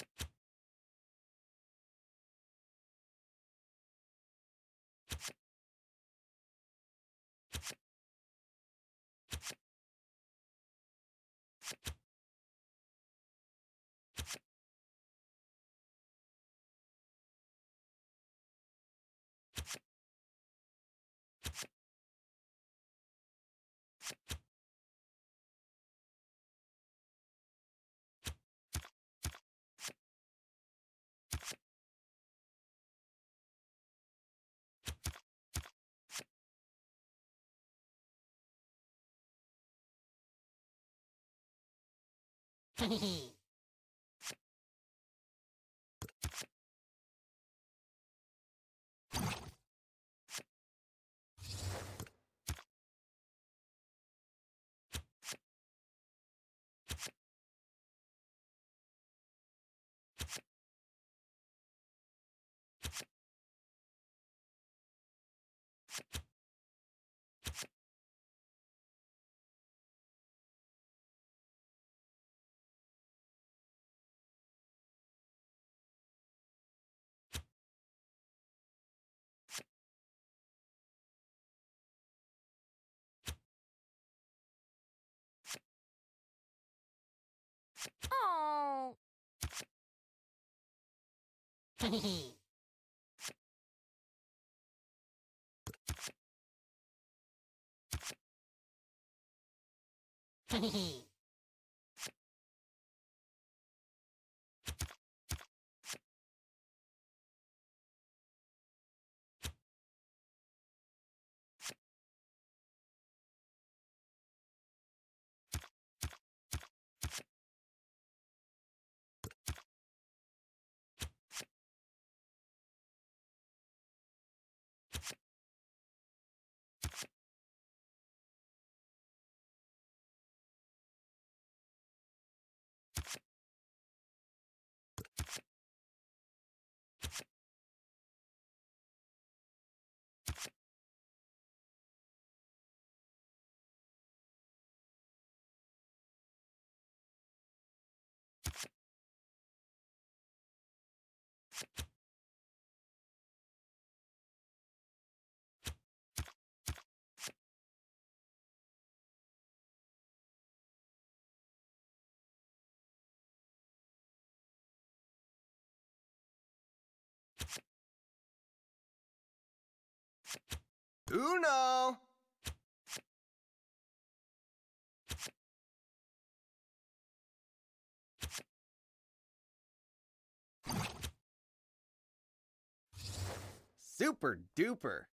Hehehe. Hehehe. Oh. Hehehe. you Uno! Super duper!